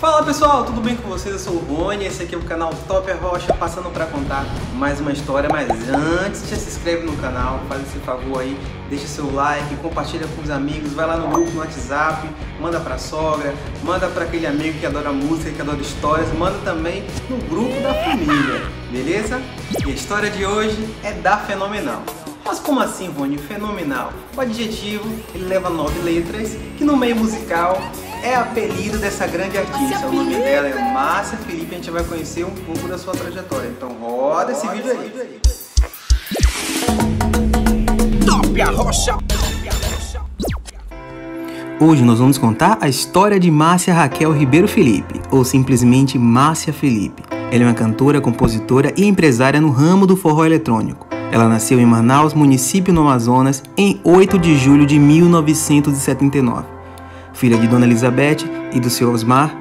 Fala pessoal, tudo bem com vocês? Eu sou o Rony, esse aqui é o canal Top Rocha, passando para contar mais uma história, mas antes já se inscreve no canal, faz esse favor aí, deixa seu like, compartilha com os amigos, vai lá no grupo no WhatsApp, manda pra sogra, manda para aquele amigo que adora música, que adora histórias, manda também no grupo da família, beleza? E a história de hoje é da Fenomenal. Mas como assim, Rony? Fenomenal. O adjetivo, ele leva nove letras, que no meio musical é apelido dessa grande artista. O nome dela é Márcia Felipe. A gente vai conhecer um pouco da sua trajetória. Então roda esse vídeo aí. Top a rocha! Hoje nós vamos contar a história de Márcia Raquel Ribeiro Felipe, ou simplesmente Márcia Felipe. Ela é uma cantora, compositora e empresária no ramo do forró eletrônico. Ela nasceu em Manaus, município no Amazonas, em 8 de julho de 1979 filha de Dona Elizabeth e do seu Osmar.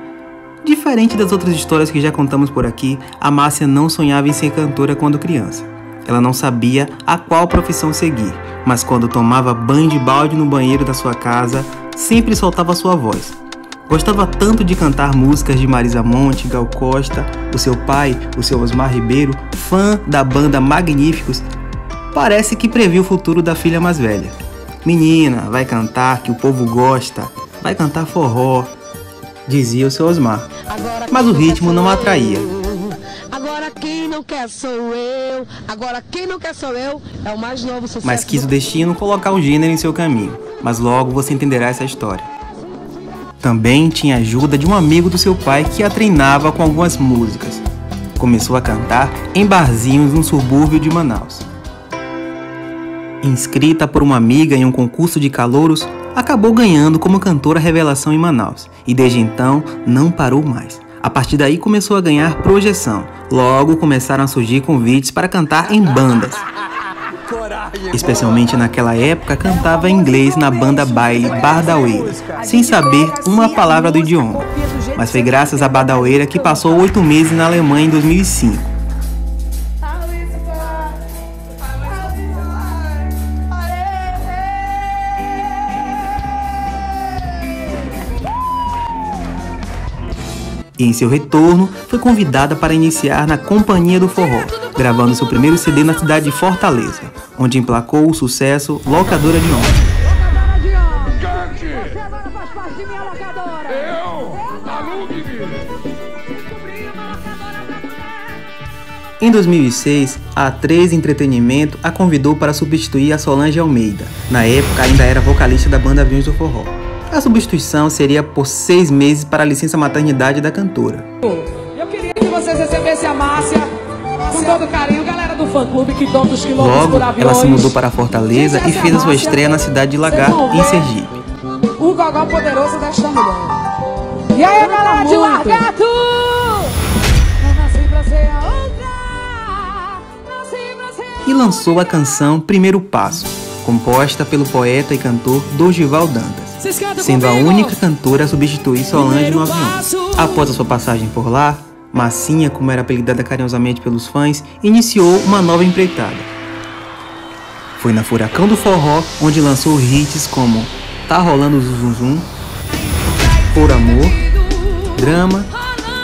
Diferente das outras histórias que já contamos por aqui, a Márcia não sonhava em ser cantora quando criança. Ela não sabia a qual profissão seguir, mas quando tomava banho de balde no banheiro da sua casa, sempre soltava sua voz. Gostava tanto de cantar músicas de Marisa Monte, Gal Costa, o seu pai, o seu Osmar Ribeiro, fã da banda Magníficos, parece que previu o futuro da filha mais velha. Menina, vai cantar que o povo gosta, vai cantar forró, dizia o seu Osmar. Mas o ritmo não atraía. Agora quem não quer sou eu, agora quem não quer sou eu, é o mais novo sucesso. Mas quis o destino colocar o gênero em seu caminho, mas logo você entenderá essa história. Também tinha ajuda de um amigo do seu pai que a treinava com algumas músicas. Começou a cantar em barzinhos no subúrbio de Manaus. Inscrita por uma amiga em um concurso de calouros, acabou ganhando como cantora revelação em Manaus e desde então não parou mais. A partir daí começou a ganhar projeção. Logo começaram a surgir convites para cantar em bandas. Especialmente naquela época, cantava em inglês na banda baile Bardaueira, sem saber uma palavra do idioma. Mas foi graças a Bardaueira que passou oito meses na Alemanha em 2005 e em seu retorno foi convidada para iniciar na Companhia do Forró, gravando seu primeiro CD na cidade de Fortaleza, onde emplacou o sucesso Locadora de Onda. Em 2006, a A3 Entretenimento a convidou para substituir a Solange Almeida. Na época, ainda era vocalista da banda Aviões do Forró. A substituição seria por seis meses para a licença maternidade da cantora. Eu queria que vocês recebessem a Márcia com todo carinho, galera do fã-clube que todos os quilômetros Logo, por aviões. ela se mudou para Fortaleza e fez a sua estreia na cidade de Lagar, em Sergipe. O gogó poderoso desta mulher. E aí, galera de Largato! E lançou a canção Primeiro Passo, composta pelo poeta e cantor Dorival Dantas sendo a única cantora a substituir Solange no avião. Após a sua passagem por lá, Massinha, como era apelidada carinhosamente pelos fãs, iniciou uma nova empreitada. Foi na Furacão do Forró onde lançou hits como Tá Rolando Zum Zum, Por Amor, Drama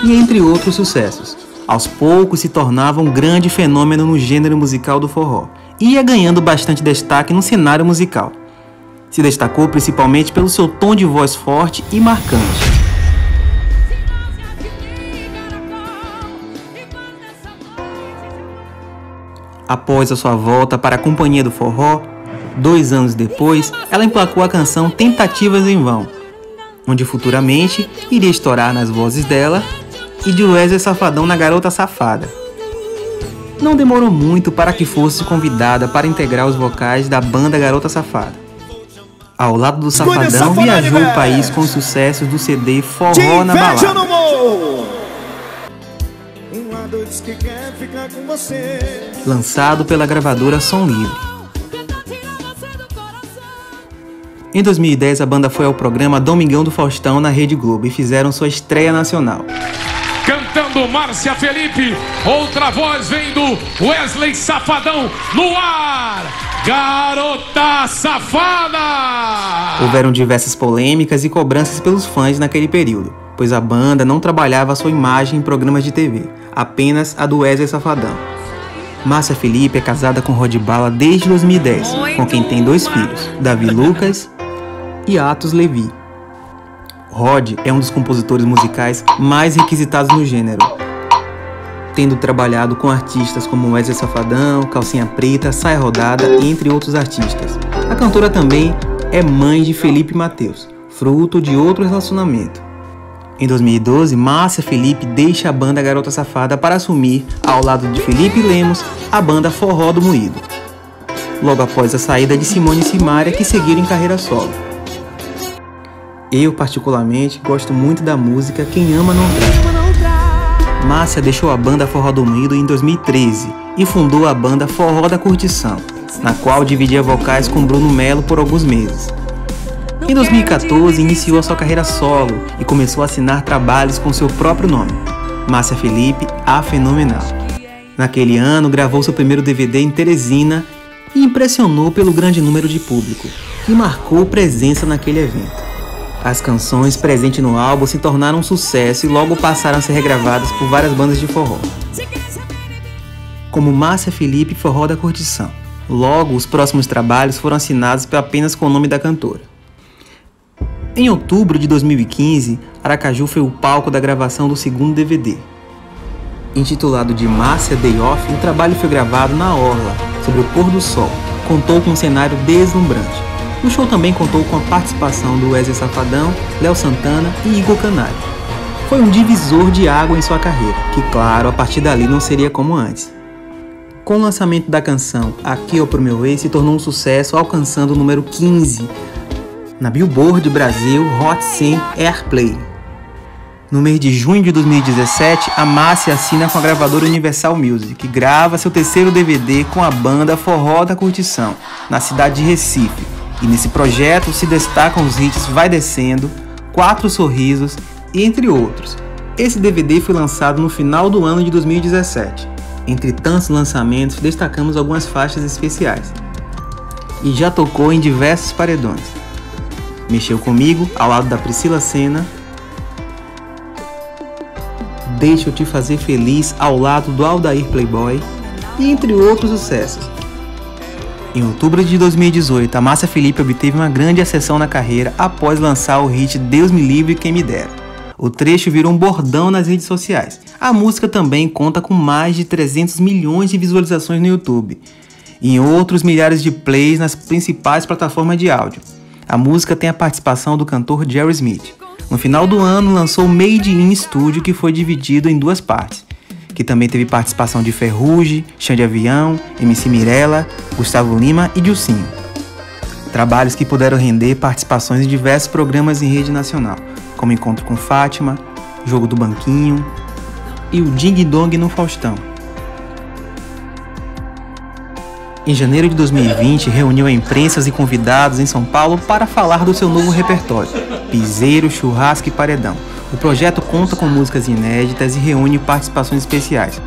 e entre outros sucessos. Aos poucos se tornava um grande fenômeno no gênero musical do forró. Ia ganhando bastante destaque no cenário musical. Se destacou principalmente pelo seu tom de voz forte e marcante. Após a sua volta para a Companhia do Forró, dois anos depois, ela emplacou a canção Tentativas em Vão, onde futuramente iria estourar nas vozes dela e de Wesley Safadão na Garota Safada. Não demorou muito para que fosse convidada para integrar os vocais da banda Garota Safada. Ao lado do Safadão, viajou o país com sucessos do CD Forró na Balada. Lançado pela gravadora Som Livre. Em 2010, a banda foi ao programa Domingão do Faustão na Rede Globo e fizeram sua estreia nacional. Márcia Felipe, outra voz vem do Wesley Safadão no ar. Garota Safada! Houveram diversas polêmicas e cobranças pelos fãs naquele período. pois a banda não trabalhava sua imagem em programas de TV, apenas a do Wesley Safadão. Márcia Felipe é casada com Rod Bala desde 2010, com quem tem dois filhos, Davi Lucas e Atos Levi. Rod é um dos compositores musicais mais requisitados no gênero, tendo trabalhado com artistas como Wesley Safadão, Calcinha Preta, Saia Rodada, entre outros artistas. A cantora também é mãe de Felipe Mateus, fruto de outro relacionamento. Em 2012, Márcia Felipe deixa a banda Garota Safada para assumir, ao lado de Felipe Lemos, a banda Forró do Moído. Logo após a saída de Simone e Simária, que seguiram em carreira solo. Eu, particularmente, gosto muito da música Quem Ama Não Trai. Márcia deixou a banda Forró do Moído em 2013 e fundou a banda Forró da Curtição, na qual dividia vocais com Bruno Melo por alguns meses. Em 2014, iniciou a sua carreira solo e começou a assinar trabalhos com seu próprio nome, Márcia Felipe, a Fenomenal. Naquele ano, gravou seu primeiro DVD em Teresina e impressionou pelo grande número de público, que marcou presença naquele evento. As canções presentes no álbum se tornaram um sucesso e logo passaram a ser regravadas por várias bandas de forró, como Márcia Felipe Forró da Curtição. Logo, os próximos trabalhos foram assinados apenas com o nome da cantora. Em outubro de 2015, Aracaju foi o palco da gravação do segundo DVD. Intitulado de Márcia Day Off, o trabalho foi gravado na Orla, sobre o pôr do sol. Contou com um cenário deslumbrante. O show também contou com a participação do Wesley Safadão, Léo Santana e Igor Canário. Foi um divisor de água em sua carreira, que claro, a partir dali não seria como antes. Com o lançamento da canção Aqui ou Pro Meu Ex se tornou um sucesso, alcançando o número 15 na Billboard Brasil Hot 100 Airplay. No mês de junho de 2017, a Márcia assina com a gravadora Universal Music, e grava seu terceiro DVD com a banda Forró da Curtição, na cidade de Recife. E nesse projeto se destacam os hits Vai Descendo, Quatro Sorrisos, entre outros. Esse DVD foi lançado no final do ano de 2017. Entre tantos lançamentos, destacamos algumas faixas especiais. E já tocou em diversos paredões. Mexeu comigo, ao lado da Priscila Senna. Deixa eu te fazer feliz, ao lado do Aldair Playboy. E entre outros sucessos. Em outubro de 2018, a Márcia Felipe obteve uma grande ascensão na carreira após lançar o hit Deus Me Livre Quem Me Dera. O trecho virou um bordão nas redes sociais. A música também conta com mais de 300 milhões de visualizações no YouTube e em outros milhares de plays nas principais plataformas de áudio. A música tem a participação do cantor Jerry Smith. No final do ano, lançou Made in Studio, que foi dividido em duas partes, que também teve participação de Ferrugem, Xande Avião, MC Mirella, Gustavo Lima e Dilcinho. Trabalhos que puderam render participações em diversos programas em rede nacional, como Encontro com Fátima, Jogo do Banquinho e o Ding Dong no Faustão. Em janeiro de 2020, reuniu a imprensa e convidados em São Paulo para falar do seu novo repertório, Piseiro, Churrasco e Paredão. O projeto conta com músicas inéditas e reúne participações especiais.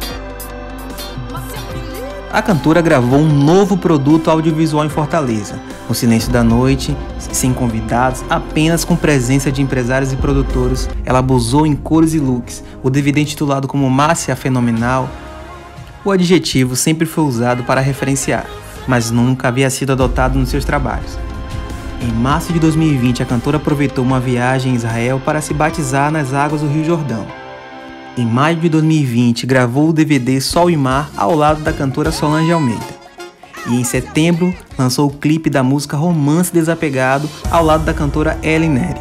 A cantora gravou um novo produto audiovisual em Fortaleza, No Silêncio da Noite, sem convidados, apenas com presença de empresários e produtores. Ela abusou em cores e looks. O DVD intitulado como Márcia Fenomenal o adjetivo sempre foi usado para referenciar, mas nunca havia sido adotado nos seus trabalhos. Em março de 2020, a cantora aproveitou uma viagem em Israel para se batizar nas águas do Rio Jordão. Em maio de 2020, gravou o DVD Sol e Mar ao lado da cantora Solange Almeida. E em setembro, lançou o clipe da música Romance Desapegado ao lado da cantora Ellen Neri.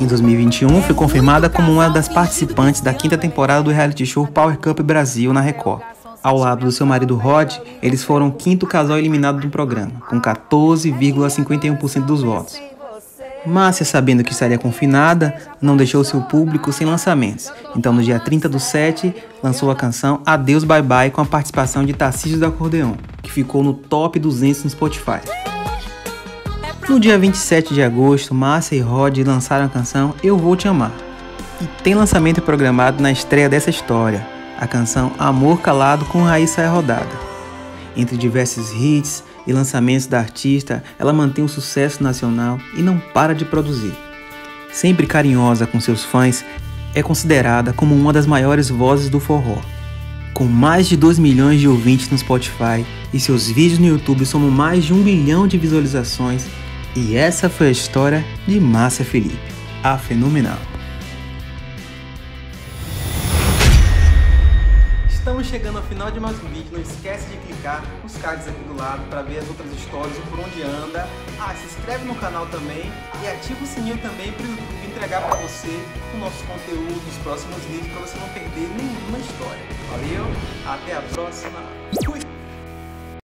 Em 2021, foi confirmada como uma das participantes da quinta temporada do reality show Power Cup Brasil na Record. Ao lado do seu marido Rod, eles foram o quinto casal eliminado do programa, com 14,51% dos votos. Márcia, sabendo que estaria confinada, não deixou seu público sem lançamentos. Então, no dia 30 do 7, lançou a canção Adeus Bye Bye com a participação de Tarcísio do Acordeon, que ficou no top 200 no Spotify. No dia 27 de agosto, Márcia e Rod lançaram a canção Eu Vou Te Amar. E tem lançamento programado na estreia dessa história, a canção Amor Calado com Raiz Sai Rodada. Entre diversos hits e lançamentos da artista, ela mantém o um sucesso nacional e não para de produzir. sempre carinhosa com seus fãs, é considerada como uma das maiores vozes do forró. Com mais de 2 milhões de ouvintes no Spotify e seus vídeos no YouTube somam mais de um bilhão de visualizações, e essa foi a história de Márcia Felipe, a fenomenal. Estamos chegando ao final de mais um vídeo. Não esquece de clicar nos cards aqui do lado para ver as outras histórias, por onde anda. Ah, se inscreve no canal também e ativa o sininho também para YouTube entregar para você o nosso conteúdo, os próximos vídeos, para você não perder nenhuma história. Valeu, até a próxima. Fui!